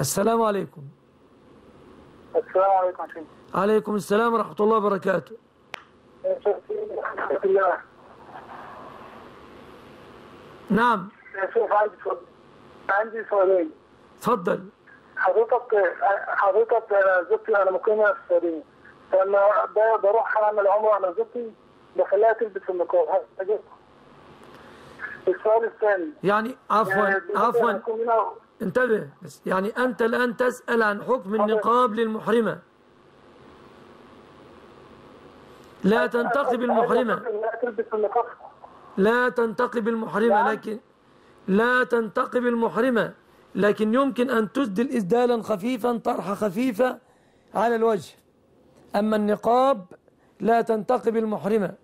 السلام عليكم. السلام عليكم شيخ. عليكم السلام ورحمة الله وبركاته. الله نعم. يا شيخ عندي سؤال. عندي سؤالين. تفضل. حضرتك حضرتك زوجتي أنا مقيمة في السعودية. فلما بروح اعمل عمره على زوجتي بخليها تلبس النقاب؟ السؤال الثاني. يعني عفوا يعني عفوا. انتبه بس. يعني أنت الآن تسأل عن حكم النقاب للمحرمة. لا تنتقب المحرمة. لا تنتقب المحرمة نعم. لكن لا تنتقب المحرمة لكن يمكن أن تسدل إسدالا خفيفا طرحة خفيفة على الوجه. أما النقاب لا تنتقب المحرمة.